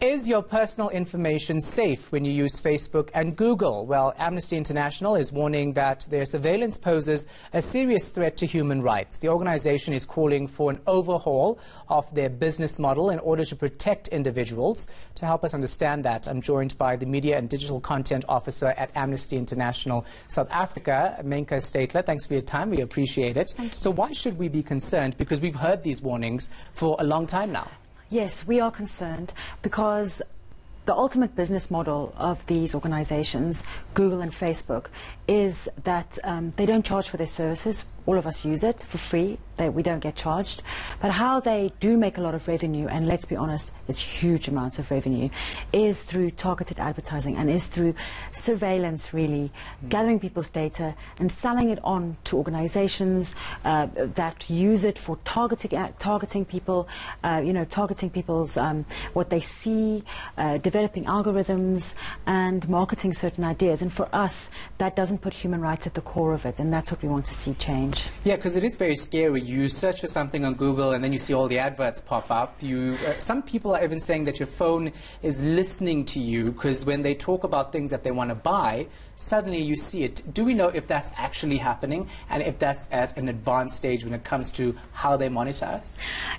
Is your personal information safe when you use Facebook and Google? Well, Amnesty International is warning that their surveillance poses a serious threat to human rights. The organization is calling for an overhaul of their business model in order to protect individuals. To help us understand that, I'm joined by the Media and Digital Content Officer at Amnesty International South Africa, Mienke Steytler. Thanks for your time. We appreciate it. So why should we be concerned? Because we've heard these warnings for a long time now. Yes, we are concerned because the ultimate business model of these organizations, Google and Facebook, is that um, they don't charge for their services. All of us use it for free. They, we don't get charged. But how they do make a lot of revenue, and let's be honest, it's huge amounts of revenue, is through targeted advertising and is through surveillance, really, mm. gathering people's data and selling it on to organizations uh, that use it for targeting, uh, targeting people, uh, you know, targeting people's, um, what they see, uh, developing algorithms and marketing certain ideas. And for us, that doesn't put human rights at the core of it, and that's what we want to see change. Yeah, because it is very scary. You search for something on Google, and then you see all the adverts pop up. You, uh, some people are even saying that your phone is listening to you because when they talk about things that they want to buy, suddenly you see it. Do we know if that's actually happening, and if that's at an advanced stage when it comes to how they monitor us?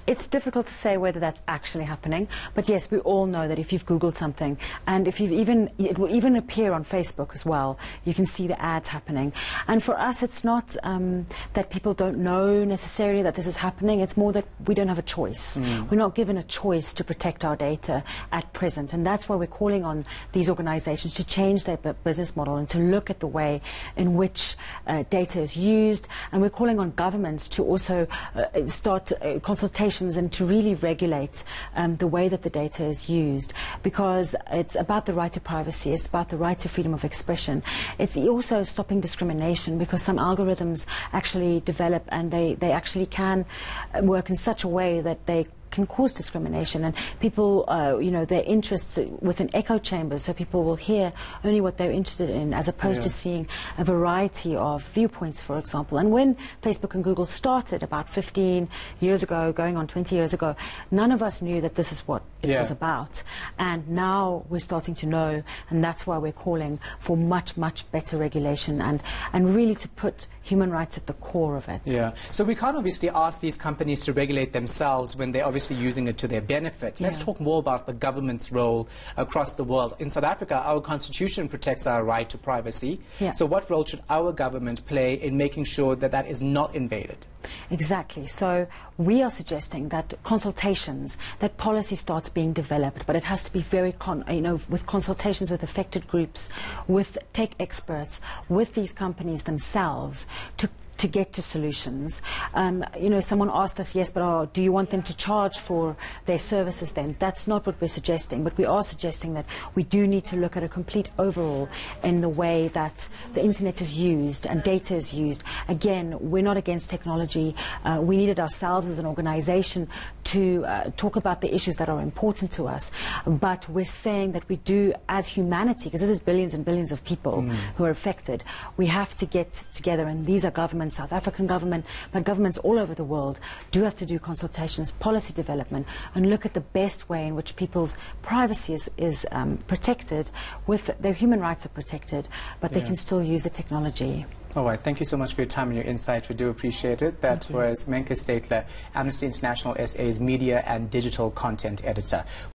It's difficult to say whether that's actually happening, but yes, we all know that if you've Googled something, and if you've even, it will even appear on Facebook as well. You can see the ads happening. And for us, it's not um, that people don't know necessarily that this is happening, it's more that we don't have a choice. Mm. We're not given a choice to protect our data at present, and that's why we're calling on these organizations to change their business model and to look at the way in which uh, data is used, and we're calling on governments to also uh, start uh, consultations and to really regulate um, the way that the data is used, because it's about the right to privacy, it's about the right to freedom of expression. It's also stopping discrimination because some algorithms actually develop and they, they actually can work in such a way that they can cause discrimination and people uh, you know their interests within echo chambers so people will hear only what they're interested in as opposed yeah. to seeing a variety of viewpoints for example and when Facebook and Google started about 15 years ago going on 20 years ago none of us knew that this is what it yeah. was about and now we're starting to know and that's why we're calling for much much better regulation and and really to put human rights at the core of it yeah so we can't obviously ask these companies to regulate themselves when they're obviously using it to their benefit. Let's talk more about the government's role across the world. In South Africa, our constitution protects our right to privacy. Yeah. So what role should our government play in making sure that that is not invaded? Exactly. So we are suggesting that consultations, that policy starts being developed, but it has to be very, you know, with consultations with affected groups, with tech experts, with these companies themselves to to get to solutions. Um, you know, someone asked us, yes, but oh, do you want them to charge for their services then? That's not what we're suggesting, but we are suggesting that we do need to look at a complete overall in the way that the internet is used and data is used. Again, we're not against technology. Uh, we need it ourselves as an organization to uh, talk about the issues that are important to us, but we're saying that we do, as humanity, because this is billions and billions of people mm. who are affected, we have to get together, and these are governments South African government, but governments all over the world do have to do consultations, policy development, and look at the best way in which people's privacy is, is um, protected, with their human rights are protected, but yeah. they can still use the technology. All right. Thank you so much for your time and your insight. We do appreciate it. That was Mienke Steytler, Amnesty International SA's media and digital content editor.